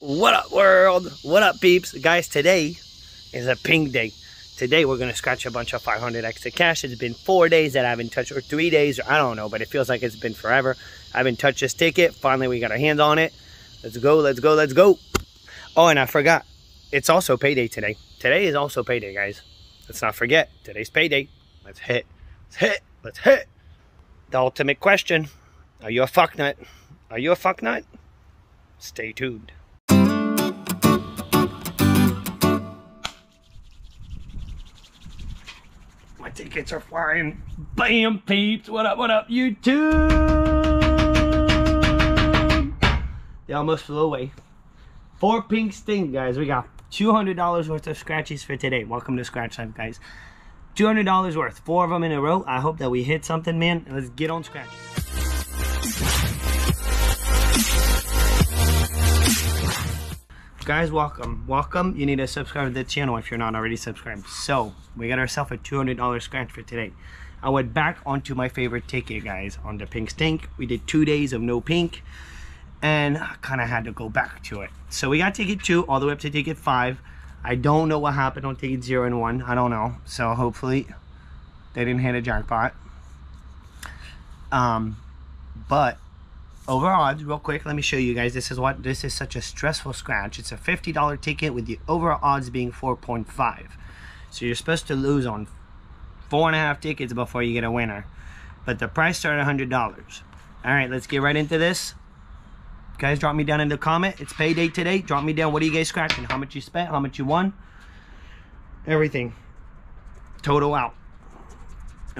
What up, world? What up, peeps? Guys, today is a pink day. Today, we're going to scratch a bunch of 500X the Cash. It's been four days that I haven't touched, or three days, or I don't know, but it feels like it's been forever. I haven't touched this ticket. Finally, we got our hands on it. Let's go, let's go, let's go. Oh, and I forgot. It's also payday today. Today is also payday, guys. Let's not forget. Today's payday. Let's hit. Let's hit. Let's hit. The ultimate question. Are you a fucknut? Are you a fucknut? Stay tuned. Tickets are flying. Bam, peeps. What up, what up, YouTube? They almost flew away. Four pink stink, guys. We got $200 worth of scratches for today. Welcome to Scratch Life, guys. $200 worth. Four of them in a row. I hope that we hit something, man. Let's get on scratch. Guys, welcome. Welcome. You need to subscribe to the channel if you're not already subscribed. So, we got ourselves a $200 scratch for today. I went back onto my favorite ticket, guys, on the pink stink. We did two days of no pink and I kind of had to go back to it. So we got ticket two all the way up to ticket five. I don't know what happened on ticket zero and one. I don't know. So hopefully they didn't hit a jackpot. Um, but over odds, real quick, let me show you guys. This is what this is such a stressful scratch. It's a $50 ticket with the overall odds being 4.5. So you're supposed to lose on four and a half tickets before you get a winner. But the price started $100. All right, let's get right into this. Guys, drop me down in the comment. It's payday today. Drop me down. What are you guys scratching? How much you spent? How much you won? Everything. Total out.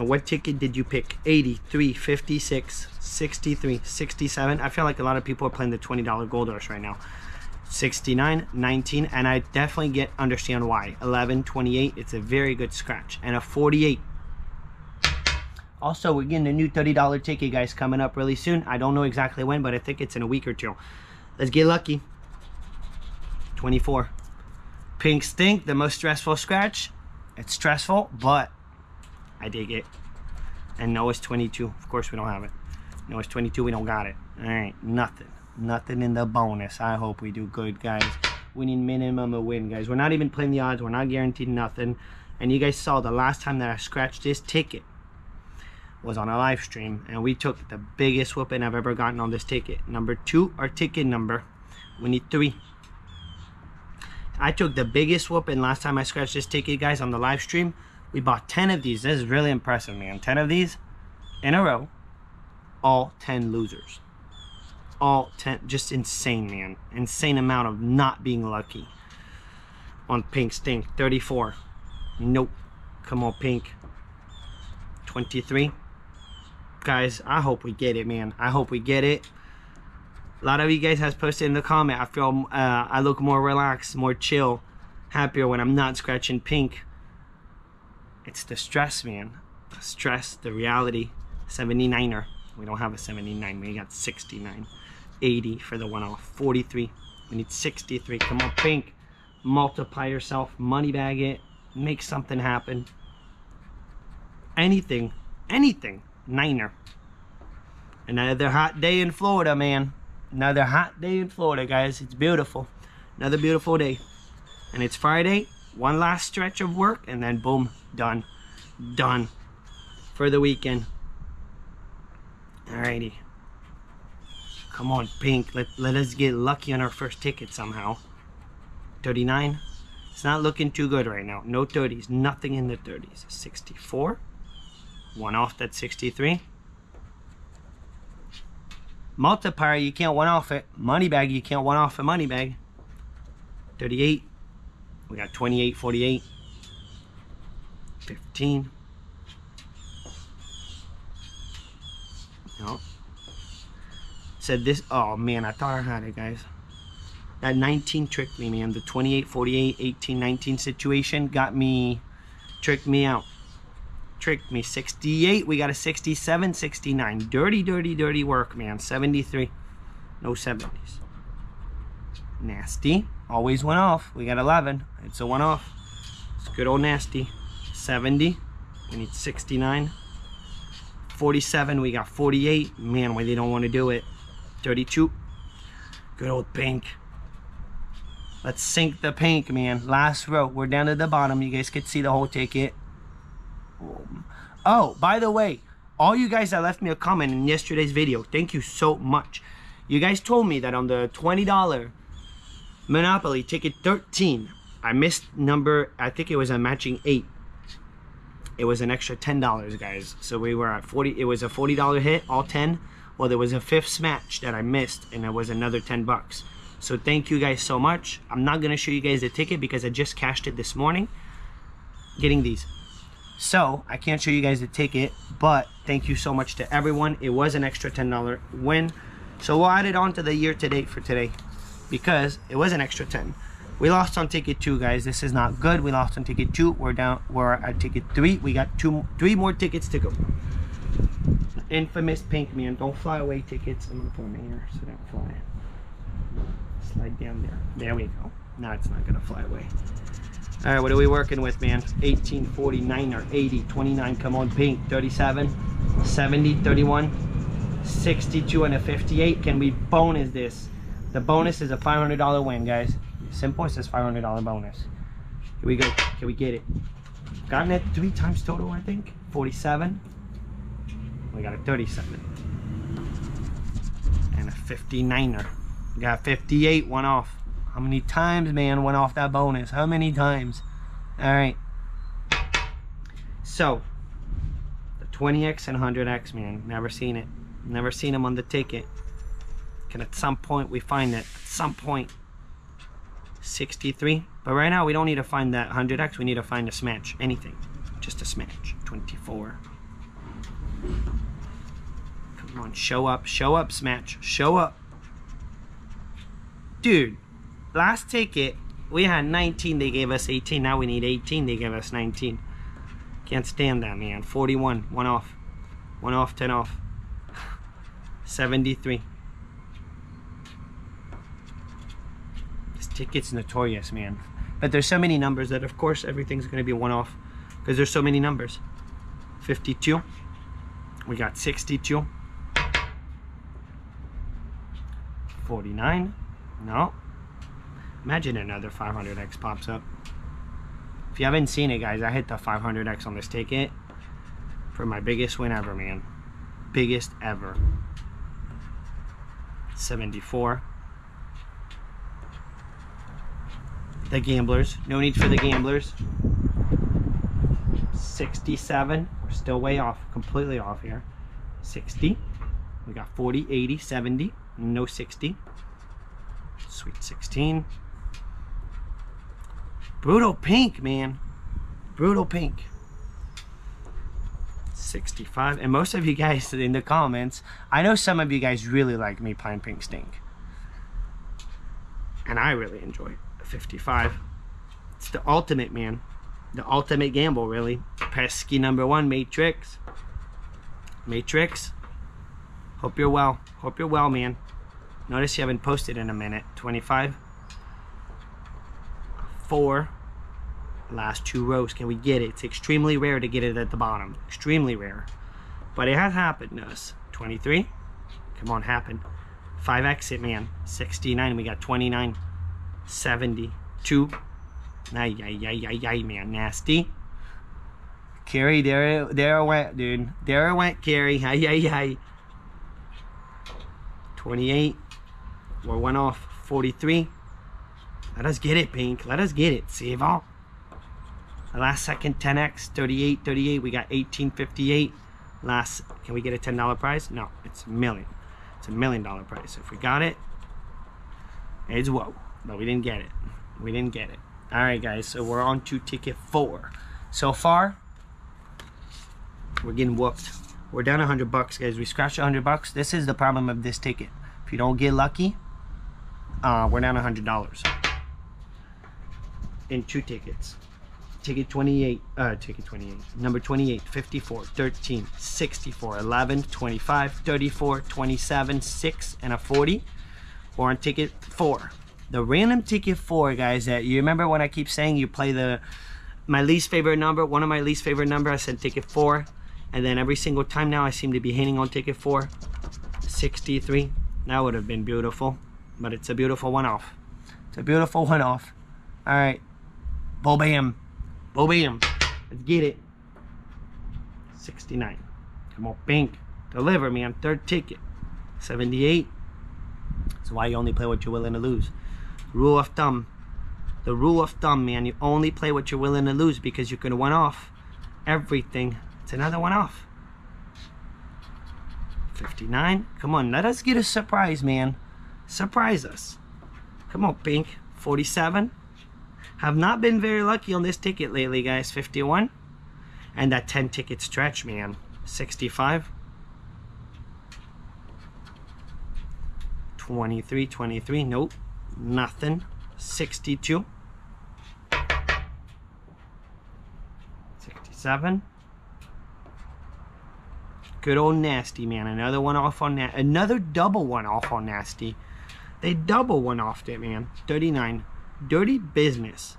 And what ticket did you pick? 83, 56, 63, 67. I feel like a lot of people are playing the $20 gold rush right now. 69, 19, and I definitely get understand why. 11, 28, it's a very good scratch. And a 48. Also, we're getting a new $30 ticket, guys, coming up really soon. I don't know exactly when, but I think it's in a week or two. Let's get lucky. 24. Pink Stink, the most stressful scratch. It's stressful, but I dig it. And no, it's 22. Of course, we don't have it. No, it's 22. We don't got it. All right, nothing. Nothing in the bonus. I hope we do good, guys. We need minimum a win, guys. We're not even playing the odds. We're not guaranteed nothing. And you guys saw the last time that I scratched this ticket was on a live stream and we took the biggest whooping I've ever gotten on this ticket. Number two, our ticket number. We need three. I took the biggest whooping last time I scratched this ticket, guys, on the live stream. We bought 10 of these. This is really impressive, man. 10 of these in a row. All 10 losers. All 10. Just insane, man. Insane amount of not being lucky. On Pink Stink. 34. Nope. Come on, Pink. 23 guys i hope we get it man i hope we get it a lot of you guys has posted in the comment i feel uh, i look more relaxed more chill happier when i'm not scratching pink it's the stress man. The stress the reality. 79er we don't have a 79 we got 69 80 for the one off 43 we need 63 come on pink. Multiply yourself. Money bag it. Make something happen. Anything. Anything. Niner. Another hot day in Florida, man. Another hot day in Florida, guys. It's beautiful. Another beautiful day. And it's Friday. One last stretch of work, and then boom, done. Done. For the weekend. Alrighty. Come on, Pink. Let, let us get lucky on our first ticket somehow. 39. It's not looking too good right now. No 30s. Nothing in the 30s. 64. One off, that 63. Multiplier, you can't one off it. Money bag, you can't one off a money bag. 38. We got 28, 48. 15. No. Said this, oh man, I thought I had it, guys. That 19 tricked me, man. The 28, 48, 18, 19 situation got me, tricked me out tricked me. 68, we got a 67, 69. Dirty, dirty, dirty work, man. 73, no 70s. Nasty, always went off. We got 11, it's a one off. It's good old nasty. 70, we need 69. 47, we got 48. Man, why they don't want to do it. 32, good old pink. Let's sink the pink, man. Last row. We're down to the bottom. You guys could see the whole ticket. Oh, by the way, all you guys that left me a comment in yesterday's video, thank you so much. You guys told me that on the $20 Monopoly ticket 13, I missed number, I think it was a matching 8. It was an extra $10, guys. So we were at 40, it was a $40 hit, all 10. Well, there was a fifth match that I missed, and it was another 10 bucks. So thank you guys so much. I'm not gonna show you guys the ticket because I just cashed it this morning. Getting these. So I can't show you guys the ticket, but thank you so much to everyone. It was an extra $10 win. So we'll add it on to the year to date for today because it was an extra 10. We lost on ticket two, guys. This is not good. We lost on ticket two. We're down. We're at ticket three. We got two, three more tickets to go. Infamous pink man. Don't fly away tickets. I'm gonna put them here so they don't fly slide down there. There we go. Now it's not gonna fly away. All right, what are we working with, man? 18, 49 or 80, 29, come on, pink, 37, 70, 31, 62, and a 58. Can we bonus this? The bonus is a $500 win, guys. Simple, it says $500 bonus. Here we go, can we get it? Gotten it three times total, I think. 47. We got a 37. And a 59er. Got 58, one off. How many times, man, went off that bonus? How many times? All right. So, the 20X and 100X, man. Never seen it. Never seen them on the ticket. Can at some point we find that At some point. 63. But right now we don't need to find that 100X. We need to find a smash. Anything. Just a smash. 24. Come on, show up. Show up, smash. Show up dude, last ticket, we had 19, they gave us 18. Now we need 18, they gave us 19. Can't stand that, man. 41, one off. One off, 10 off. 73. This ticket's notorious, man. But there's so many numbers that, of course, everything's going to be one off. Because there's so many numbers. 52. We got 62. 49. No. Imagine another 500x pops up. If you haven't seen it, guys, I hit the 500x on this ticket for my biggest win ever, man. Biggest ever. 74. The gamblers. No need for the gamblers. 67. We're still way off. Completely off here. 60. We got 40, 80, 70. No 60. Sweet 16. Brutal pink, man. Brutal pink. 65. And most of you guys in the comments, I know some of you guys really like me playing Pink Stink. And I really enjoy 55. It's the ultimate, man. The ultimate gamble, really. Pesky number one, Matrix. Matrix. Hope you're well. Hope you're well, man. Notice you haven't posted in a minute. 25. 4. Last two rows. Can we get it? It's extremely rare to get it at the bottom. Extremely rare. But it has happened us. 23. Come on, happen. 5 exit, man. 69. We got 29. 72. Ay, ay, ay, ay, ay, man. Nasty. Carrie, there, there went, dude. There went, Carrie. Ay, ay, ay. 28. We're one off 43. Let us get it, Pink. Let us get it. Save all. Last second 10x, 38, 38. We got 1858. Last, can we get a $10 prize? No, it's a million. It's a million dollar prize. If we got it, it's whoa. But we didn't get it. We didn't get it. All right, guys. So we're on to ticket four. So far, we're getting whooped. We're down 100 bucks, guys. We scratched 100 bucks. This is the problem of this ticket. If you don't get lucky, uh, we're down $100 in two tickets. Ticket 28, uh, ticket 28, number 28, 54, 13, 64, 11, 25, 34, 27, 6, and a 40. Or on ticket 4. The random ticket 4, guys, that you remember when I keep saying you play the, my least favorite number, one of my least favorite number, I said ticket 4. And then every single time now I seem to be hitting on ticket 4. 63. That would have been beautiful but it's a beautiful one-off. It's a beautiful one off. All right. Bo bam. Bo bam. Let's get it. 69. Come on, pink. Deliver me on third ticket. 78. That's why you only play what you're willing to lose. Rule of thumb. The rule of thumb, man. You only play what you're willing to lose because you're to one off everything. It's another one off. 59. Come on, let us get a surprise, man. Surprise us. Come on, pink. 47. Have not been very lucky on this ticket lately, guys. 51. And that 10 ticket stretch, man. 65. 23, 23. Nope. Nothing. 62. 67. Good old Nasty, man. Another one off on that. Another double one off on Nasty. They double one off it, man. 39. Dirty Business.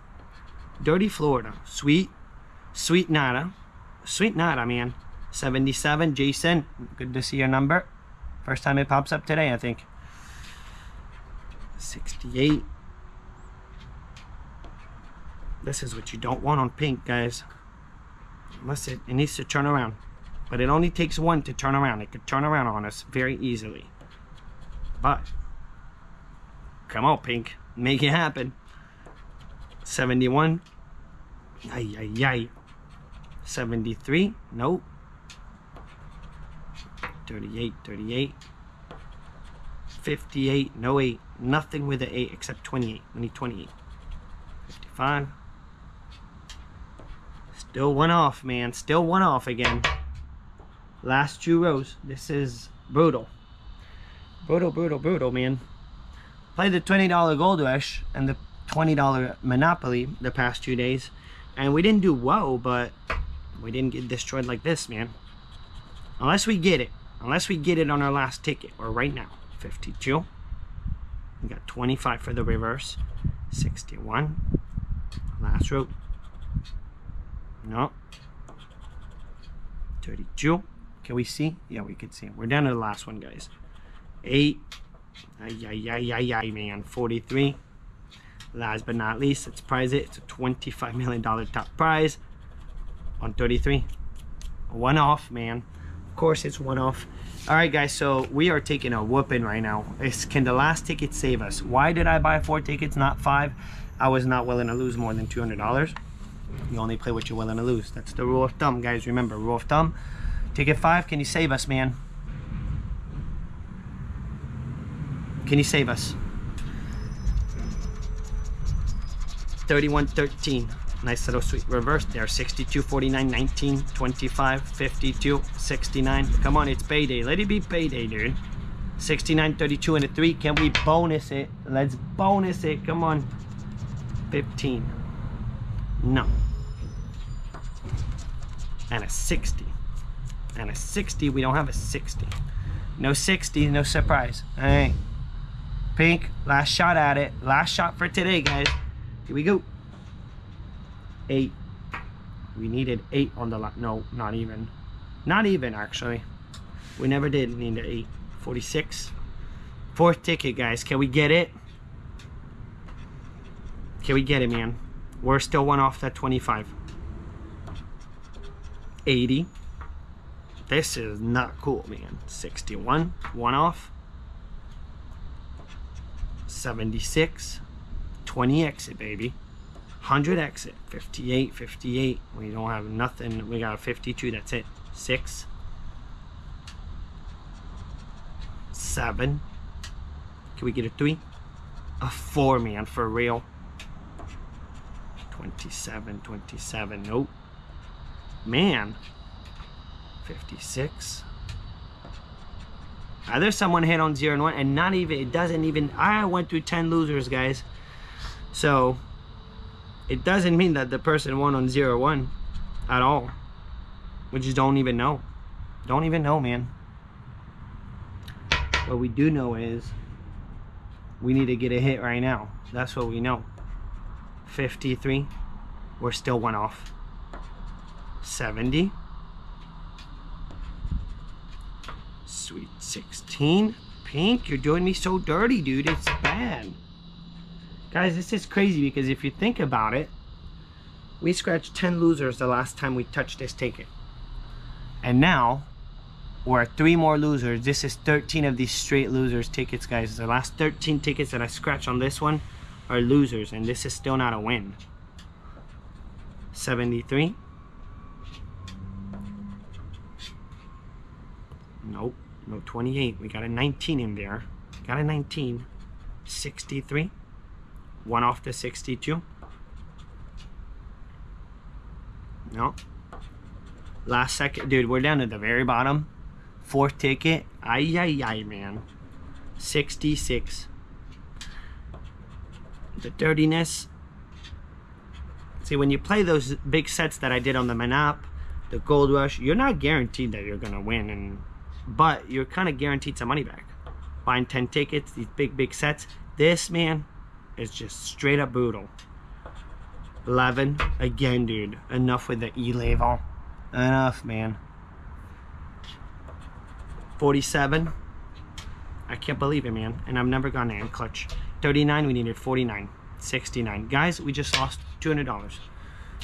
Dirty Florida. Sweet. Sweet Nada. Sweet Nada, man. 77. Jason. Good to see your number. First time it pops up today, I think. 68. This is what you don't want on pink, guys. Unless it, it needs to turn around. But it only takes one to turn around. It could turn around on us very easily. But, come on, pink. Make it happen. 71. Ay, ay, ay. 73. Nope. 38, 38. 58. No 8. Nothing with an 8 except 28. We need 28. 55. Still one off, man. Still one off again. Last two rows. This is brutal. Brutal, brutal, brutal, man. Played the $20 Gold Rush and the $20 Monopoly the past two days. And we didn't do well, but we didn't get destroyed like this, man. Unless we get it. Unless we get it on our last ticket, or right now. 52. We got 25 for the reverse. 61. Last row. No. 32. Can we see? Yeah, we can see. We're down to the last one, guys. 8. Ay, ay, ay, ay, ay, man. 43. Last but not least, let's prize it. It's a $25 million top prize on 33. One off, man. Of course, it's one off. All right, guys, so we are taking a whooping right now. It's, can the last ticket save us? Why did I buy four tickets, not five? I was not willing to lose more than $200. You only play what you're willing to lose. That's the rule of thumb, guys. Remember, rule of thumb. Ticket five, can you save us, man? Can you save us? 3113. Nice little sweet reverse there. 62, 49, 19, 25, 52, 69. Come on, it's payday. Let it be payday, dude. 69, 32, and a 3. Can we bonus it? Let's bonus it. Come on. 15. No. And a 60. And a 60. We don't have a 60. No 60. No surprise. All right. Pink. Last shot at it. Last shot for today, guys. Here we go. Eight. We needed eight on the line. No, not even. Not even, actually. We never did need an eight. 46. Fourth ticket, guys. Can we get it? Can we get it, man? We're still one off that 25. 80. This is not cool, man. 61. One off. 76. 20 exit, baby. 100 exit. 58, 58. We don't have nothing. We got a 52. That's it. 6. 7. Can we get a 3? A 4, man, for real. 27, 27. Nope. Man. 56. Either someone hit on 0 and 1 and not even, it doesn't even, I went through 10 losers, guys. So, it doesn't mean that the person won on zero one at all. We just don't even know. Don't even know, man. What we do know is we need to get a hit right now. That's what we know. 53. We're still one off. 70. Sweet 16. Pink, you're doing me so dirty, dude. It's bad. Guys, this is crazy because if you think about it, we scratched 10 losers the last time we touched this ticket. And now, we're three more losers. This is 13 of these straight losers tickets, guys. The last 13 tickets that I scratched on this one are losers, and this is still not a win. 73. Nope, no 28. We got a 19 in there. Got a 19. 63. One off the 62. No. Last second. Dude, we're down to the very bottom. Fourth ticket. Ay, ay, ay, man. 66. The dirtiness. See, when you play those big sets that I did on the Manap, the Gold Rush, you're not guaranteed that you're to win. and But you're kind of guaranteed some money back. Buying 10 tickets, these big, big sets. This, man, is just straight up brutal. 11. Again, dude. Enough with the E-level. Enough, man. 47. I can't believe it, man. And I've never gone to end clutch. 39, we needed 49. 69. Guys, we just lost $200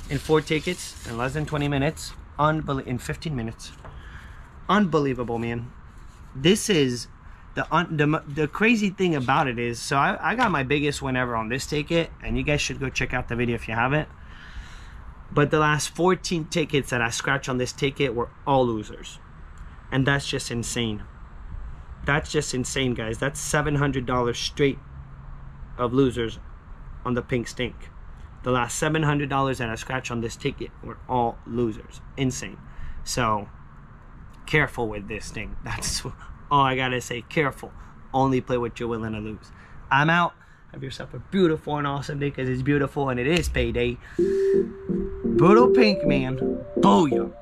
in four tickets in less than 20 minutes. Unbelievable. In 15 minutes. Unbelievable, man. This is the, the the crazy thing about it is, so I, I got my biggest win ever on this ticket, and you guys should go check out the video if you haven't. But the last 14 tickets that I scratched on this ticket were all losers. And that's just insane. That's just insane, guys. That's $700 straight of losers on the pink stink. The last $700 that I scratched on this ticket were all losers. Insane. So, careful with this thing. That's all I gotta say. Careful. Only play what you're willing to lose. I'm out. Have yourself a beautiful and awesome day because it's beautiful and it is payday. Brutal Pink Man. Booyah.